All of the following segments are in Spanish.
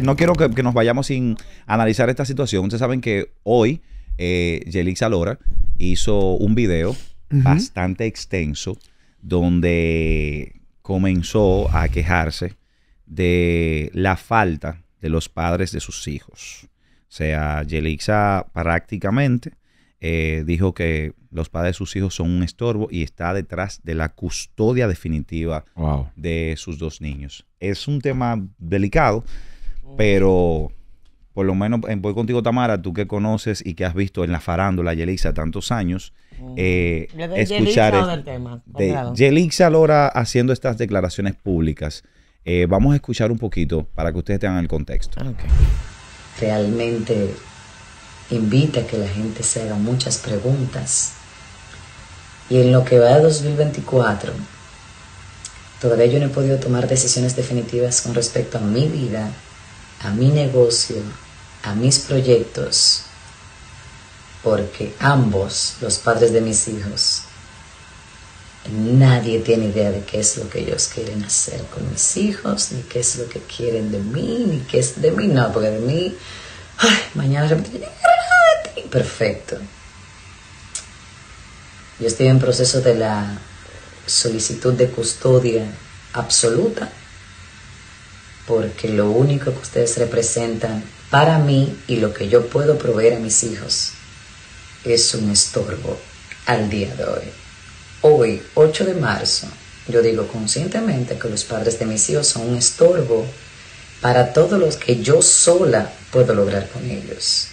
que no quiero que, que nos vayamos sin analizar esta situación. Ustedes saben que hoy eh, Yelixa Lora hizo un video bastante extenso donde comenzó a quejarse de la falta de los padres de sus hijos. O sea, Yelixa prácticamente eh, dijo que los padres de sus hijos son un estorbo y está detrás de la custodia definitiva Wow. de sus dos niños. Es un tema delicado, pero por lo menos eh, voy contigo, Tamara, tú que conoces y que has visto en la farándula Yelixa tantos años, eh, ¿De escuchar Yelixa es- del tema? de. Yelixa Lora haciendo estas declaraciones públicas. Eh, vamos a escuchar un poquito para que ustedes tengan el contexto. Ok. realmente invita a que la gente se haga muchas preguntas. Y en lo que va de 2024, todavía yo no he podido tomar decisiones definitivas con respecto a mi vida, a mi negocio, a mis proyectos, porque ambos, los padres de mis hijos, nadie tiene idea de qué es lo que ellos quieren hacer con mis hijos, ni qué es lo que quieren de mí, ni qué es de mí, no, porque de mí, ay, mañana de repente, perfecto. Yo estoy en proceso de la solicitud de custodia absoluta, porque lo único que ustedes representan para mí y lo que yo puedo proveer a mis hijos es un estorbo al día de hoy. Hoy, 8 de marzo, yo digo conscientemente que los padres de mis hijos son un estorbo para todos los que yo sola puedo lograr con ellos.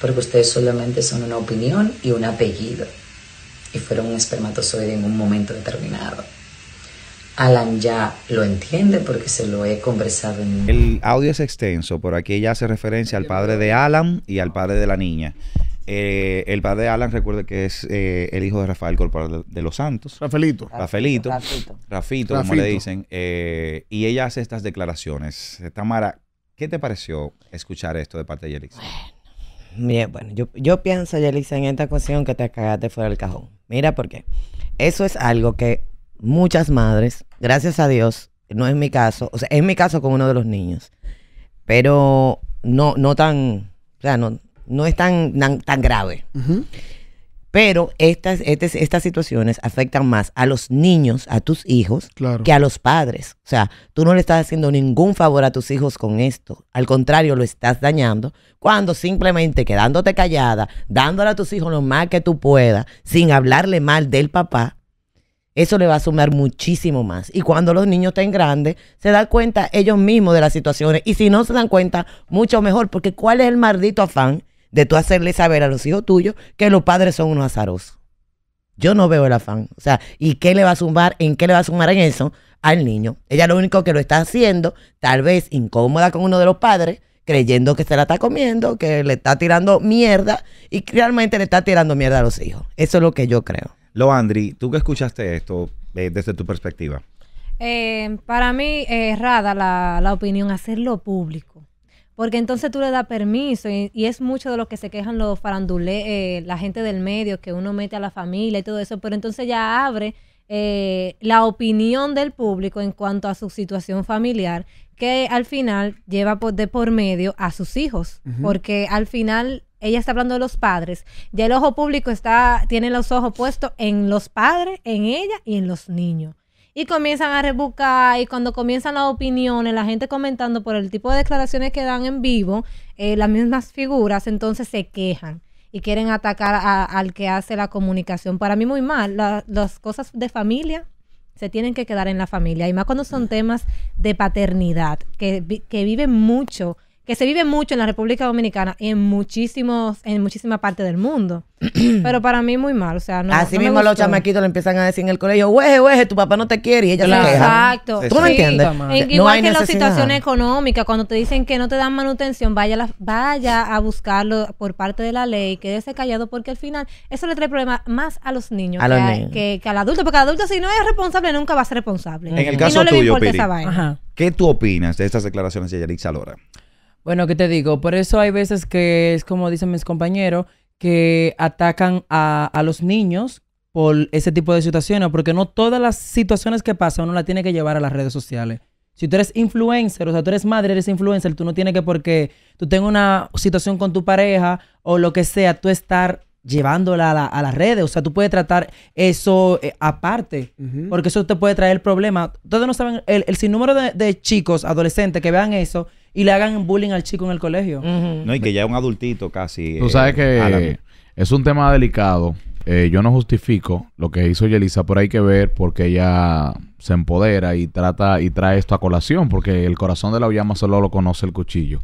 Porque ustedes solamente son una opinión y un apellido. Y fueron un espermatozoide en un momento determinado. Alan ya lo entiende porque se lo he conversado en El audio es extenso, por aquí ella hace referencia al padre de Alan y al padre de la niña. Eh, el padre de Alan, recuerde que es eh, el hijo de Rafael Corporal de los Santos. Rafaelito. Rafaelito. Rafito. Rafito, como le dicen. eh, y ella hace estas declaraciones. Tamara, ¿qué te pareció escuchar esto de parte de Yelix? Bien, bueno, yo, yo pienso, Yelisa, en esta cuestión que te cagaste fuera del cajón. Mira por qué. Eso es algo que muchas madres, gracias a Dios, no es mi caso, o sea, es mi caso con uno de los niños, pero no, no tan, o sea, no, no es tan, tan, tan grave. Pero estas, estas, estas situaciones afectan más a los niños, a tus hijos, Claro. que a los padres. O sea, tú no le estás haciendo ningún favor a tus hijos con esto. Al contrario, lo estás dañando cuando simplemente quedándote callada, dándole a tus hijos lo más que tú puedas, sin hablarle mal del papá, eso le va a sumar muchísimo más. Y cuando los niños estén grandes, se dan cuenta ellos mismos de las situaciones. Y si no se dan cuenta, mucho mejor, porque ¿cuál es el maldito afán de tú hacerle saber a los hijos tuyos que los padres son unos azarosos? Yo no veo el afán. O sea, ¿y qué le va a sumar? ¿En qué le va a sumar en eso al niño? Ella lo único que lo está haciendo, tal vez incómoda con uno de los padres, creyendo que se la está comiendo, que le está tirando mierda y realmente le está tirando mierda a los hijos. Eso es lo que yo creo. Lo Andri, tú que escuchaste esto eh, desde tu perspectiva. Eh, para mí es errada la, la opinión hacerlo público. Porque entonces tú le das permiso y, y es mucho de lo que se quejan los farandulés, eh, la gente del medio, que uno mete a la familia y todo eso, pero entonces ya abre eh, la opinión del público en cuanto a su situación familiar, que al final lleva por, de por medio a sus hijos, porque al final ella está hablando de los padres, ya el ojo público está, tiene los ojos puestos en los padres, en ella y en los niños y comienzan a rebuscar y cuando comienzan las opiniones, la gente comentando por el tipo de declaraciones que dan en vivo, eh, las mismas figuras, entonces se quejan y quieren atacar al que hace la comunicación. Para mí muy mal, La- las cosas de familia se tienen que quedar en la familia y más cuando son temas de paternidad que, que viven mucho que se vive mucho en la República Dominicana y en muchísimos en muchísima parte del mundo pero para mí muy mal o sea no Así no me mismo los chamaquitos le empiezan a decir en el colegio, weje, weje, tu papá no te quiere y ella Claro. se queja. Exacto. ¿Tú no Sí. entiendes? E- No Igual hay que en las situaciones económicas, cuando te dicen que no te dan manutención, vaya, la- vaya a buscarlo por parte de la ley, quédese callado, porque al final eso le trae problemas más a los niños, A que, los a- niños. que- que al adulto, porque el adulto si no es responsable nunca va a ser responsable. En el Y caso no le tuyo, importa Piri. esa vaina. Ajá. ¿Qué tú opinas de estas declaraciones de Yelix Alora? Bueno, ¿qué te digo? Por eso hay veces que es como dicen mis compañeros, que atacan a, a los niños por ese tipo de situaciones, porque no todas las situaciones que pasan uno las tiene que llevar a las redes sociales. Si tú eres influencer, o sea, tú eres madre, eres influencer, tú no tienes que porque tú tengas una situación con tu pareja o lo que sea, tú estar llevándola a, la- a las redes. O sea, tú puedes tratar eso eh, aparte, porque eso te puede traer problemas. Todos no saben el, el sinnúmero de, de chicos, adolescentes, que vean eso y le hagan bullying al chico en el colegio. No, y que ya es un adultito casi. Tú eh, sabes que es un tema delicado. Eh, yo no justifico lo que hizo Yelisa, pero hay que ver porque ella se empodera y trata y trae esto a colación, porque el corazón de la llama solo lo conoce el cuchillo.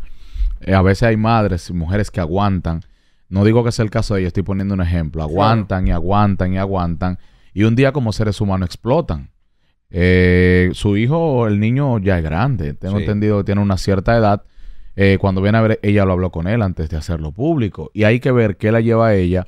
Eh, a veces hay madres y mujeres que aguantan. No digo que sea el caso de ella, estoy poniendo un ejemplo. Aguantan y aguantan y aguantan. Y un día como seres humanos explotan. Eh, su hijo, el niño ya es grande. Tengo Sí. entendido que tiene una cierta edad. Eh, cuando viene a ver, ella lo habló con él antes de hacerlo público. Y hay que ver qué la lleva a ella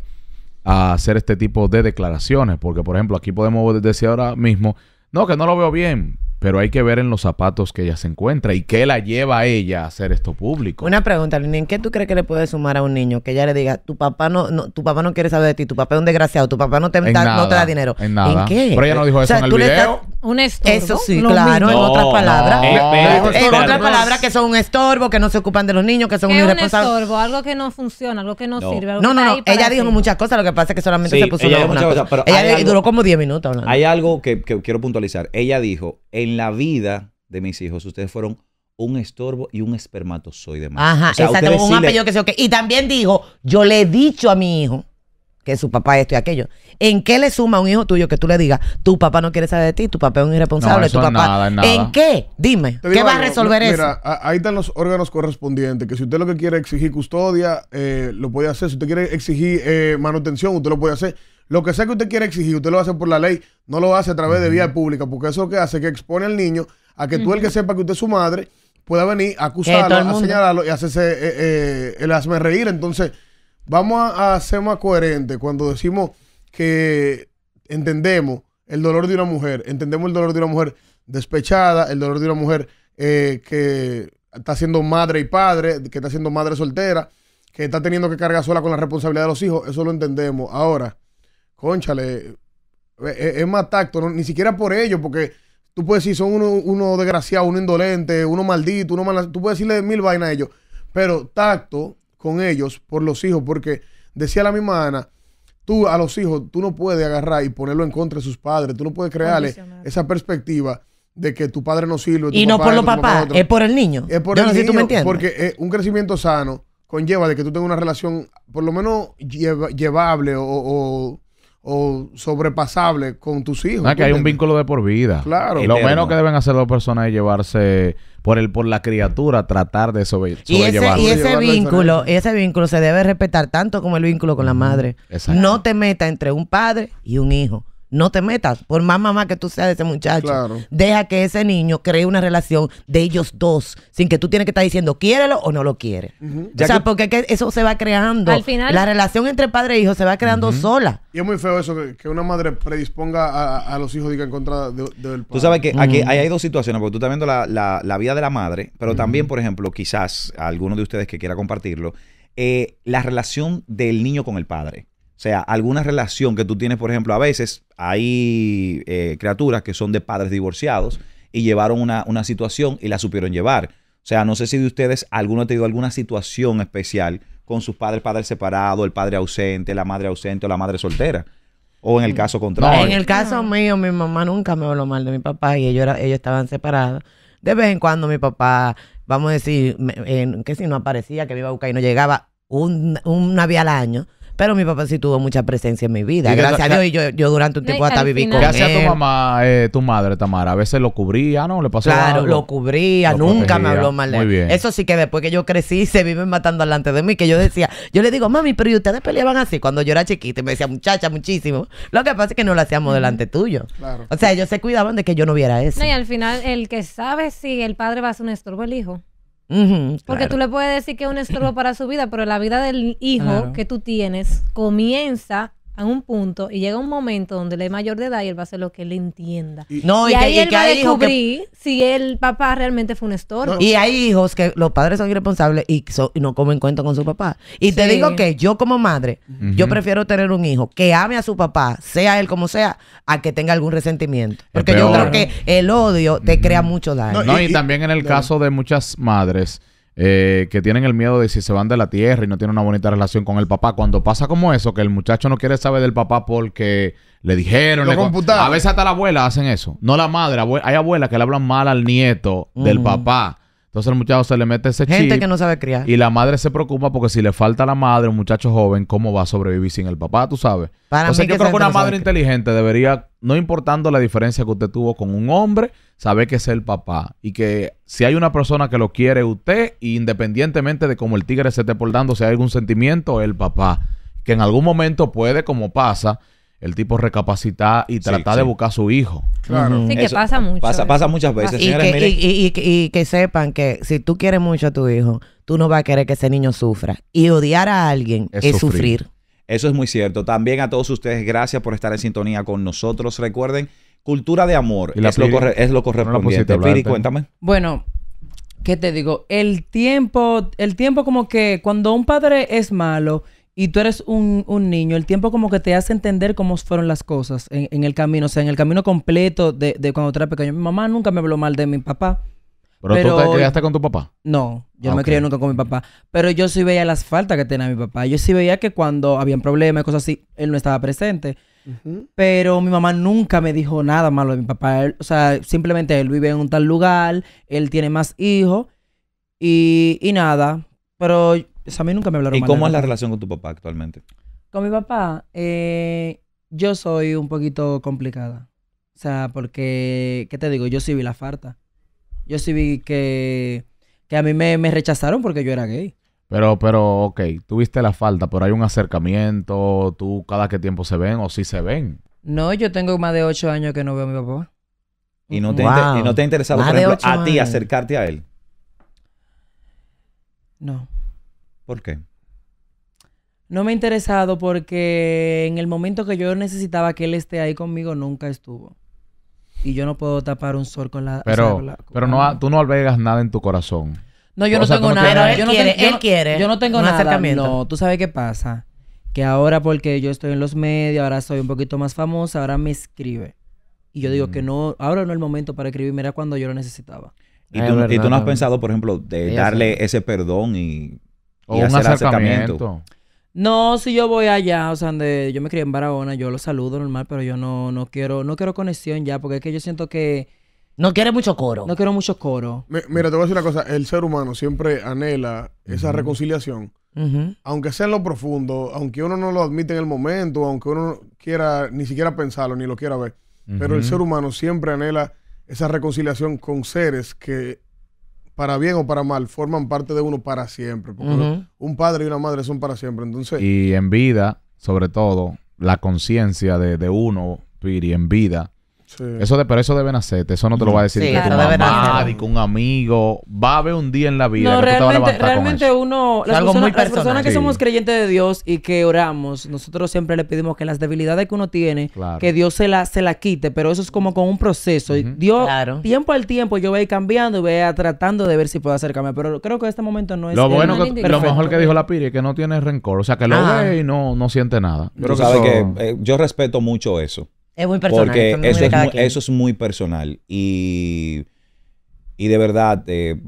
a hacer este tipo de declaraciones. Porque, por ejemplo, aquí podemos decir ahora mismo, no, que no lo veo bien. Pero hay que ver en los zapatos que ella se encuentra y qué la lleva a ella a hacer esto público. Una pregunta, Lini, ¿en qué tú crees que le puede sumar a un niño que ella le diga, tu papá no, no- tu papá no quiere saber de ti, tu papá es un desgraciado, tu papá no te, En da, nada, no te da dinero? en nada. qué? Pero ella no dijo O eso sea, en el tú le video. estás- Un estorbo. Eso sí, lo claro, en otras No, palabras. no, En espérate, otras palabras que son un estorbo, que no se ocupan de los niños, que son Que un es un estorbo, algo que no funciona, algo que no, No. sirve. algo No, que no, está no. ahí para Ella dijo muchas cosas, lo que pasa es que solamente Sí, se puso ella una, dijo una muchas cosa. cosas, pero Ella hay di- algo- duró como 10 minutos hablando. Hay algo que, que quiero puntualizar. Ella dijo, en la vida de mis hijos, ustedes fueron un estorbo y un espermatozoide más. Ajá, O sea, exacto, ustedes un sí le- apellido que sé yo qué. Y también dijo, yo le he dicho a mi hijo que su papá esto y aquello. ¿En qué le suma a un hijo tuyo que tú le digas, tu papá no quiere saber de ti, tu papá es un irresponsable, No, tu papá... nada, nada. ¿En qué? Dime, Te ¿qué va a resolver eso? Mira, ahí están los órganos correspondientes, que si usted lo que quiere exigir custodia, eh, lo puede hacer. Si usted quiere exigir eh, manutención, usted lo puede hacer. Lo que sea que usted quiera exigir, usted lo hace por la ley, no lo hace a través de vía pública, porque eso que hace es que expone al niño a que tú, el que sepa que usted es su madre, pueda venir a acusarlo, a señalarlo y hacerse eh, eh, el hazme reír. Entonces, vamos a, ser más coherentes cuando decimos que entendemos el dolor de una mujer, entendemos el dolor de una mujer despechada, el dolor de una mujer eh, que está siendo madre y padre, que está siendo madre soltera, que está teniendo que cargar sola con la responsabilidad de los hijos, eso lo entendemos. Ahora, conchale, eh, eh, es más tacto, ni siquiera por ello, porque tú puedes decir, son uno, uno desgraciado, uno indolente, uno maldito, uno mal, tú puedes decirle mil vainas a ellos, pero tacto con ellos por los hijos, porque decía la misma Ana, tú a los hijos, tú no puedes agarrar y ponerlo en contra de sus padres, tú no puedes crearle esa perspectiva de que tu padre no sirve. tu Y no papá por los papás, es por el niño. Es por Yo el no sé si tú me niño, entiendes. Porque eh, un crecimiento sano conlleva de que tú tengas una relación por lo menos lleva- llevable o, o- o sobrepasable con tus hijos. Ah, que ¿tú hay un vínculo de por vida. Claro. Lo Eterno. menos que deben hacer las personas es llevarse por el por la criatura, tratar de sobre, Y ese, y ese vínculo, ese vínculo se debe respetar tanto como el vínculo con la madre. exacto. No te metas entre un padre y un hijo. No te metas, por más mamá que tú seas de ese muchacho. Claro. Deja que ese niño cree una relación de ellos dos, sin que tú tienes que estar diciendo, quiérelo o no lo quiere. Ya o sea, que- porque es que eso se va creando. Al final- La relación entre padre e hijo se va creando sola. Y es muy feo eso, que, que una madre predisponga a, a los hijos diga en contra de- del padre. Tú sabes que aquí hay dos situaciones, porque tú estás viendo la, la- la vida de la madre, pero también, por ejemplo, quizás a alguno de ustedes que quiera compartirlo, eh, la relación del niño con el padre. O sea, alguna relación que tú tienes, por ejemplo, a veces hay eh, criaturas que son de padres divorciados y llevaron una, una situación y la supieron llevar. O sea, no sé si de ustedes alguno ha tenido alguna situación especial con sus padres, padre separado, el padre ausente, la madre ausente o la madre soltera. O en el caso contrario. En el caso mío, mi mamá nunca me habló mal de mi papá y ellos, era- ellos estaban separados. De vez en cuando mi papá, vamos a decir, me- eh, que si no aparecía, que me iba a buscar y no llegaba un, una vez al año. Pero mi papá sí tuvo mucha presencia en mi vida. ¿Y qué- Gracias a Dios, y yo, yo durante un tiempo hasta viví final- con ¿Qué hacía él. tu mamá, eh, tu madre, Tamara? A veces lo cubría, ¿no? Le pasó Claro, algo? lo cubría, Lo nunca me habló mal de Muy él. bien. Eso sí que después que yo crecí se viven matando delante de mí, que yo decía, yo le digo, mami, pero ¿y ustedes peleaban así? Cuando yo era chiquita y me decía, muchacha, muchísimo. Lo que pasa es que no lo hacíamos delante tuyo. Claro. O sea, ellos se cuidaban de que yo no viera eso. No, y al final, el que sabe si el padre va a ser un estorbo, el hijo. Ujú, Porque claro. tú le puedes decir que es un estorbo para su vida, pero la vida del hijo Claro. que tú tienes comienza en un punto y llega un momento donde él es mayor de edad y él va a hacer lo que él entienda. Y, No, y, que, ahí y él que va a hay hijos que- descubrir si el papá realmente fue un estorbo. Y hay hijos que los padres son irresponsables y, so- y no comen cuenta con su papá. Y te digo que yo como madre, yo prefiero tener un hijo que ame a su papá, sea él como sea, a que tenga algún resentimiento. Porque yo creo que el odio te crea mucho daño. No, No, y, y- y- también en el caso de muchas madres eh, que tienen el miedo de si se van de la tierra y no tienen una bonita relación con el papá. Cuando pasa como eso, que el muchacho no quiere saber del papá porque le dijeron. Lo le a veces hasta la abuela hacen eso. No la madre. abue- hay abuelas que le hablan mal al nieto del papá. Entonces el muchacho se le mete ese Gente chip. que no sabe criar. Y la madre se preocupa porque si le falta a la madre, un muchacho joven, ¿cómo va a sobrevivir sin el papá? Tú sabes. Para Entonces mí yo que creo que una gente no madre inteligente debería, no importando la diferencia que usted tuvo con un hombre, saber que es el papá. Y que si hay una persona que lo quiere usted, independientemente de cómo el tigre se esté portando, si hay algún sentimiento, el papá. Que en algún momento puede, como pasa, el tipo recapacitar y tratar sí. de buscar a su hijo. Claro. Sí, que Eso pasa mucho. Pasa, muchas veces. Y Señores, que, miren, y- y- y que- y que sepan que si tú quieres mucho a tu hijo, tú no vas a querer que ese niño sufra. Y odiar a alguien Es es, sufrir. sufrir. Eso es muy cierto. También a todos ustedes, gracias por estar en sintonía con nosotros. Recuerden, cultura de amor Y la es lo, corre- es lo no correspondiente. hablar, Piri, cuéntame. Bueno, ¿qué te digo? El tiempo, el tiempo como que cuando un padre es malo y tú eres un, un niño, el tiempo como que te hace entender cómo fueron las cosas en, en el camino, o sea, en el camino completo de, de cuando tú eras pequeño. Mi mamá nunca me habló mal de mi papá. Pero, Pero- tú te criaste con tu papá. No, yo Ah, no me ok. crié nunca con mi papá. Pero yo sí veía las faltas que tenía mi papá. Yo sí veía que cuando habían problemas y cosas así, él no estaba presente. Pero mi mamá nunca me dijo nada malo de mi papá. Él- o sea, simplemente él vive en un tal lugar, él tiene más hijos y, y nada. Pero o sea, a mí nunca me hablaron ¿Y mal cómo es la relación con tu papá actualmente? Con mi papá, eh, yo soy un poquito complicada. O sea, porque, ¿qué te digo? Yo sí vi la falta. Yo sí vi que, que a mí me, me rechazaron porque yo era gay. Pero, pero, ok, tuviste la falta, pero hay un acercamiento, tú cada qué tiempo se ven o si se ven. No, yo tengo más de ocho años que no veo a mi papá. ¿Y no te, Wow. inter- y no te ha interesado, Más por ejemplo, a ti acercarte a él? No. ¿Por qué? No me ha interesado porque en el momento que yo necesitaba que él esté ahí conmigo, nunca estuvo. Y yo no puedo tapar un sol con la... o sea, Pero, con la- pero no, ha- tú no albergas nada en tu corazón. No, yo o no sea, tengo no nada. Pero él yo no quiere, tengo- yo él no- quiere Yo no tengo un nada. acercamiento. No, tú sabes qué pasa. Que ahora porque yo estoy en los medios, ahora soy un poquito más famosa, ahora me escribe. Y yo digo Mm. que no, ahora no es el momento para escribirme, era cuando yo lo necesitaba. ¿Y tú, y verdad, tú no has pensado, por ejemplo, de Ella darle ese perdón y, O y un hacer acercamiento. No, si yo voy allá, o sea, donde yo me crié en Barahona, yo lo saludo normal, pero yo no, no quiero, no quiero conexión ya, porque es que yo siento que No quiere mucho coro. no quiero mucho coro. Mi- Mira, te voy a decir una cosa. El ser humano siempre anhela esa reconciliación. Ujú. Aunque sea en lo profundo, aunque uno no lo admite en el momento, aunque uno no quiera ni siquiera pensarlo, ni lo quiera ver. Pero el Ujú. ser humano siempre anhela esa reconciliación con seres que, para bien o para mal, forman parte de uno para siempre. Porque Ujú. un padre y una madre son para siempre. Entonces, Y en vida, sobre todo, la conciencia de, de uno, Piri, en vida. Sí. Eso de, pero eso debe nacerte. Eso no te lo va a decir Sí, que tu eso debe mamá, ni que un amigo. Va a haber un día en la vida No, que tú te vas a realmente, con realmente eso. uno, las, algo personas, las personas que Sí. somos creyentes de Dios y que oramos, nosotros siempre le pedimos que las debilidades que uno tiene, Claro. que Dios se la, se la quite, pero eso es como con un proceso. Y Ujú. Dios, Claro. tiempo al tiempo, yo voy a ir cambiando y voy a tratando de ver si puedo acercarme, pero creo que este momento no es Lo el- bueno, no que, lo mejor que dijo la Piri es que no tiene rencor. O sea, que lo Ah. ve y no, no siente nada. Pero que sabes eso- que eh, yo respeto mucho eso. Es muy personal. porque eso es muy eso de es, cada muy, eso es muy personal. Y, y de verdad, eh,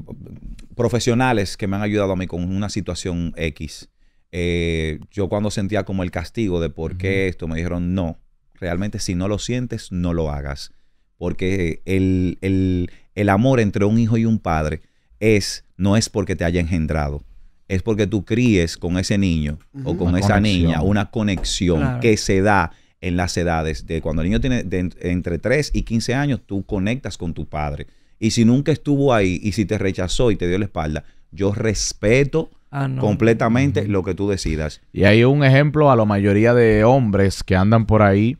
profesionales que me han ayudado a mí con una situación X, eh, yo cuando sentía como el castigo de por qué esto, me dijeron, no, realmente si no lo sientes, no lo hagas. Porque el, el- el amor entre un hijo y un padre es, no es porque te haya engendrado, es porque tú críes con ese niño o con Una esa conexión. niña una conexión Claro. que se da en las edades de cuando el niño tiene de entre 3 y 15 años, tú conectas con tu padre. Y si nunca estuvo ahí y si te rechazó y te dio la espalda, yo respeto Ah, no. completamente lo que tú decidas. Y hay un ejemplo a la mayoría de hombres que andan por ahí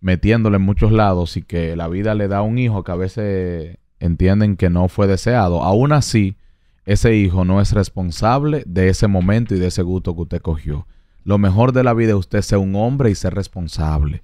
metiéndole en muchos lados y que la vida le da un hijo que a veces entienden que no fue deseado. Aún así, ese hijo no es responsable de ese momento y de ese gusto que usted cogió. Lo mejor de la vida es usted ser un hombre y ser responsable.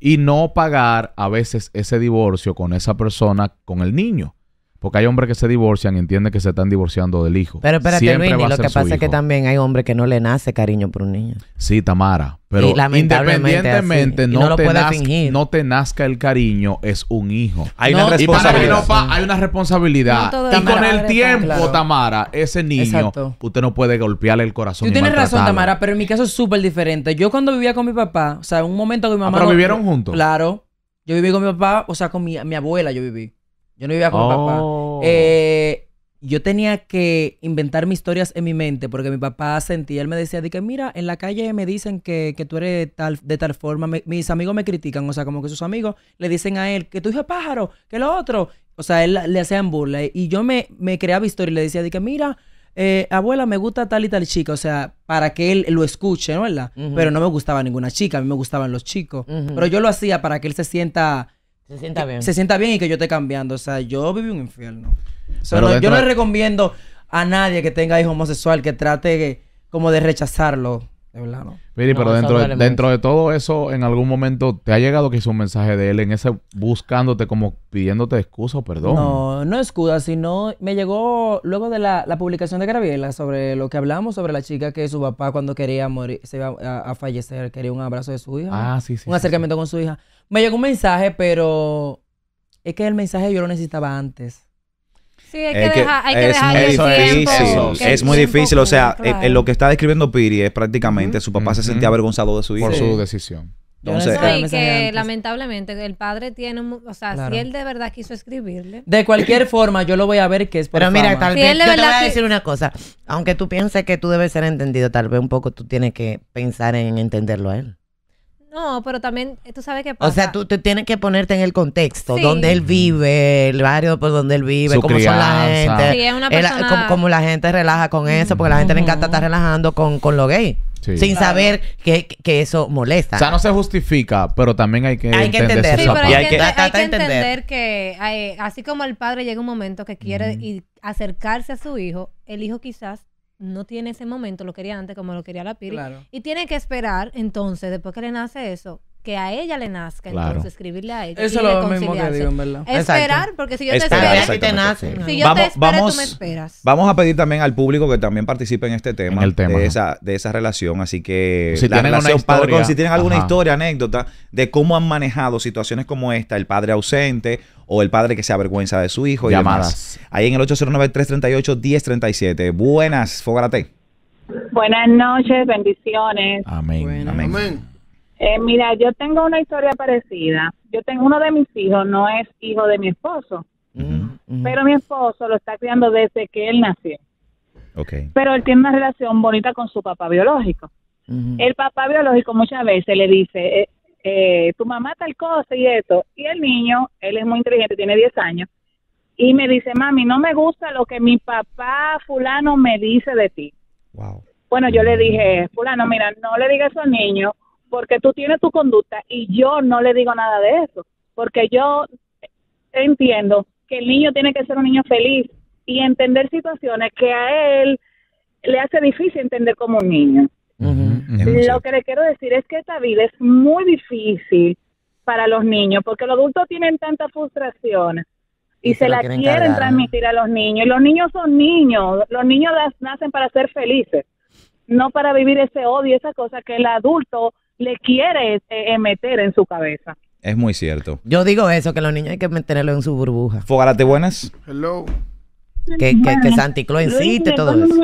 Y no pagar a veces ese divorcio con esa persona, con el niño. Porque hay hombres que se divorcian y entienden que se están divorciando del hijo. Pero espérate, Siempre lo que pasa es que también hay hombres que no le nace cariño por un niño. Sí, Tamara. Pero Y independientemente así. Y no, no lo te puede nazca, fingir. no te nazca el cariño, es un hijo. Hay No, una Y para responsabilidad. no pa- hay una responsabilidad. Y con el tiempo, claro. Tamara, ese niño, Exacto. usted no puede golpearle el corazón. Tú y tienes razón. Tamara, pero en mi caso es súper diferente. Yo cuando vivía con mi papá, o sea, en un momento que mi Ah, mamá... pero no- vivieron juntos. Claro. Yo viví con mi papá, o sea, con mi, mi abuela yo viví. Yo no vivía con Oh. mi papá. Eh, yo tenía que inventar mis historias en mi mente porque mi papá sentía, él me decía, de que mira, en la calle me dicen que, que tú eres tal, de tal forma, Me- mis amigos me critican, o sea, como que sus amigos le dicen a él que tu hijo es pájaro, que lo otro. O sea, él le hacían burla y yo me, me creaba historia y le decía, de que mira, eh, abuela, me gusta tal y tal chica, o sea, para que él lo escuche, ¿no? ¿verdad? Pero no me gustaba ninguna chica, a mí me gustaban los chicos. Pero yo lo hacía para que él se sienta Se sienta bien. se sienta bien y que yo esté cambiando. O sea, yo viví un infierno. O sea, Pero no- yo no de- le recomiendo a nadie que tenga hijo homosexual que trate como de rechazarlo. De verdad, ¿no? Miri, No, pero dentro, de, dentro de todo eso, en algún momento te ha llegado que hizo un mensaje de él en ese buscándote como pidiéndote excusa o perdón. No, no excusa, sino me llegó luego de la, la publicación de Graviela sobre lo que hablamos sobre la chica que su papá cuando quería morir, se iba a, a fallecer, quería un abrazo de su hija. Ah, sí, sí. un sí, acercamiento con su hija. Me llegó un mensaje, pero es que el mensaje yo lo necesitaba antes. Sí, hay Es que que dejar, hay que es dejar muy el eso es- tiempo. difícil. es muy difícil. O sea, en- claro. en lo que está describiendo Piri es prácticamente su papá se sentía avergonzado de su hijo. por su decisión. Entonces- No, y que antes. lamentablemente el padre tiene, un- o sea, Claro. si él de verdad quiso escribirle, De cualquier forma, yo lo voy a ver que es por Pero mira, tal Si vez, él de yo te voy verdad a que- decir una cosa. Aunque tú pienses que tú debes ser entendido, tal vez un poco tú tienes que pensar en entenderlo a él. No, pero también eh, tú sabes qué pasa. O sea, tú te tienes que ponerte en el contexto, Sí. donde él vive, el barrio por donde él vive, Su cómo son la gente. Sí, es una él- persona- como, como la gente relaja con eso, porque a la gente le encanta estar relajando con, con lo gay. Sí. Sin saber que, que eso molesta. O sea, no se justifica, pero también hay que, Hay que entender entender. Sí, pero hay, hay que, que- hay Trata que de entender. entender que así como el padre llega un momento que quiere y acercarse a su hijo, el hijo quizás no tiene ese momento, lo quería antes como lo quería la Piri, Claro. y tiene que esperar entonces, después que le nace eso, que a ella le nazca, Claro. entonces escribirle a ella. Eso es lo mismo que digo, en verdad. Esperar, porque si yo te espero, te nace. si yo Vamos- te espero, vamos- tú me esperas. Vamos a pedir también al público que también participe en este tema, En el tema, de, esa, de esa relación. Así que Si la tienen una relación padre historia, con- si tienen alguna ajá. historia, anécdota de cómo han manejado situaciones como esta, el padre ausente o el padre que se avergüenza de su hijo y Llamadas. demás. Ahí en el 809-338-1037. Buenas, Fogarate. Buenas noches, bendiciones. Amén. Bueno. Amén. Amén. Eh, mira, yo tengo una historia parecida. Yo tengo uno de mis hijos, no es hijo de mi esposo, pero mi esposo lo está criando desde que él nació. Ok. Pero él tiene una relación bonita con su papá biológico. El papá biológico muchas veces le dice, eh, eh, tu mamá tal cosa y esto. Y el niño, él es muy inteligente, tiene 10 años, y me dice, mami, no me gusta lo que mi papá fulano me dice de ti. Wow. Bueno, yo le dije, fulano, mira, no le digas eso al niño porque tú tienes tu conducta y yo no le digo nada de eso, porque yo entiendo que el niño tiene que ser un niño feliz y entender situaciones que a él le hace difícil entender como un niño. Lo que le quiero decir es que esta vida es muy difícil para los niños porque los adultos tienen tantas frustraciones y, Y se la quieren quieren cargar, ¿no? transmitir a los niños. Y los niños son niños, los niños nacen para ser felices, no para vivir ese odio, esa cosa que el adulto le quiere eh, eh, meter en su cabeza. Es muy cierto. Yo digo eso, que los niños hay que meterlo en su burbuja. Fogarate, buenas. Hello. Que, que, que Santi Claus incite todo eso.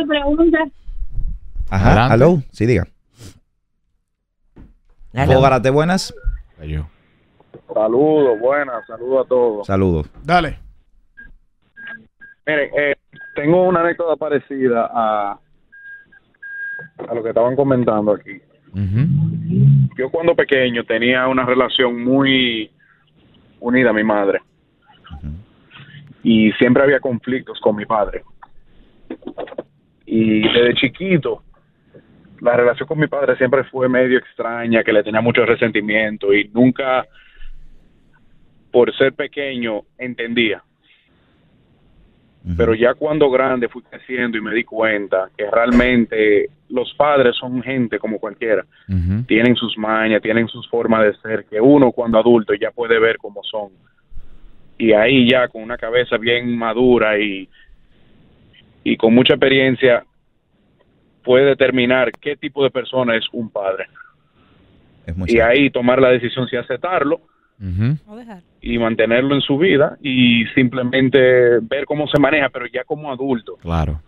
Ajá. Hello. Sí, diga. Hello. Fogarate, buenas. Saludos, buenas, saludos a todos. Saludos. Dale. Miren, eh, tengo una anécdota parecida a, a lo que estaban comentando aquí. Yo cuando pequeño tenía una relación muy unida a mi madre y siempre había conflictos con mi padre. Y desde chiquito, la relación con mi padre siempre fue medio extraña, que le tenía mucho resentimiento y nunca, por ser pequeño, entendía. Pero ya cuando grande fui creciendo y me di cuenta que realmente los padres son gente como cualquiera. Tienen sus mañas, tienen sus formas de ser, que uno cuando adulto ya puede ver cómo son. Y ahí ya con una cabeza bien madura y, y con mucha experiencia puede determinar qué tipo de persona es un padre. Es muy Y cierto. ahí tomar la decisión si aceptarlo. O dejar. y mantenerlo en su vida y simplemente ver cómo se maneja, pero ya como adulto, Claro.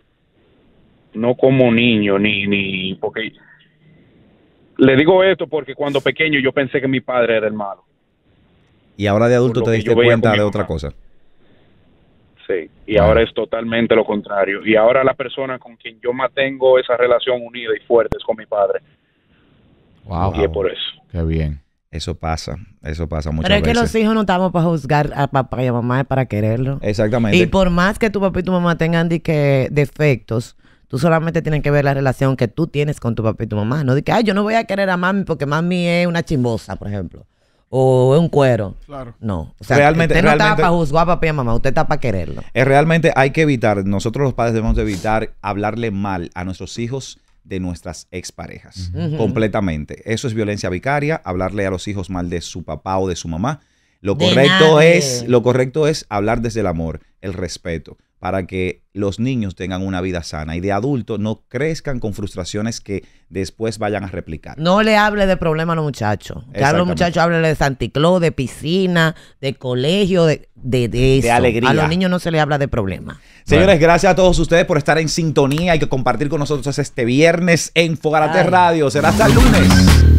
no como niño, ni, ni, porque le digo esto porque cuando pequeño yo pensé que mi padre era el malo, Y ahora de adulto te diste cuenta de otra mamá. cosa. Sí, y ahora es totalmente lo contrario, y ahora la persona con quien yo mantengo esa relación unida y fuerte es con mi padre, Wow. y es por eso. Qué bien. Eso pasa, eso pasa muchas Pero es que veces. los hijos no estamos para juzgar a papá y a mamá, es para quererlo. Exactamente. Y por más que tu papá y tu mamá tengan de que defectos, tú solamente tienes que ver la relación que tú tienes con tu papá y tu mamá. No de que, ay, yo no voy a querer a mami porque mami es una chimbosa, por ejemplo. O es un cuero. Claro. No. O sea, Realmente- usted no está para juzgar a papá y a mamá, usted está para quererlo. Es realmente hay que evitar, nosotros los padres debemos de evitar hablarle mal a nuestros hijos de nuestras exparejas. Ujú. Completamente. Eso es violencia vicaria, hablarle a los hijos mal de su papá o de su mamá. Lo correcto es, lo correcto es hablar desde el amor, el respeto, para que los niños tengan una vida sana y de adulto no crezcan con frustraciones que después vayan a replicar. No le hable de problemas a los muchachos. Que a los muchachos háblele de Santicló, de piscina, de colegio, de, de, de eso. alegría. A los niños no se le habla de problemas. Señores, gracias a todos ustedes por estar en sintonía y que compartir con nosotros este viernes en Fogarate Ay. Radio. Será hasta el lunes.